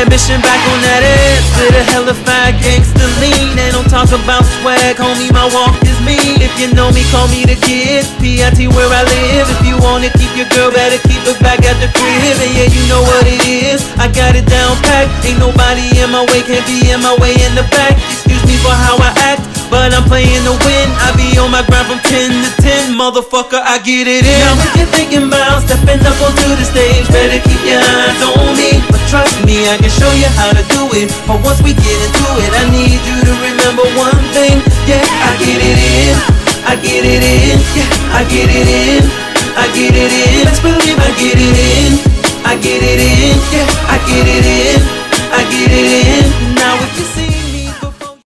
ambition back on that ass. With a hella fat gangster lean. And don't talk about swag, homie, my walk is mean. If you know me, call me the kid. PIT where I live. If you wanna keep your girl, better keep it back at the crib. And yeah, you know what it is. I got it down packed. Ain't nobody in my way, can't be in my way in the back. Excuse me for how I act. But I'm playing to win. I be on my grind from 10 to 10. Motherfucker, I get it in. Now if you're thinking about stepping up onto the stage, better keep your eyes on me, I can show you how to do it. But once we get into it, I need you to remember one thing. Yeah, I get it in. I get it in. Yeah, I get it in. I get it in. Let's believe I get it in. I get it in. Yeah,